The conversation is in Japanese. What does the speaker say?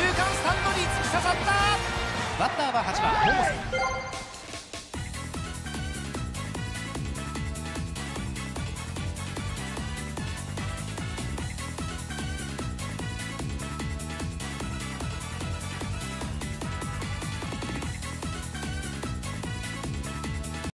中間スタンドに突き刺さった。バッターは8番。ホース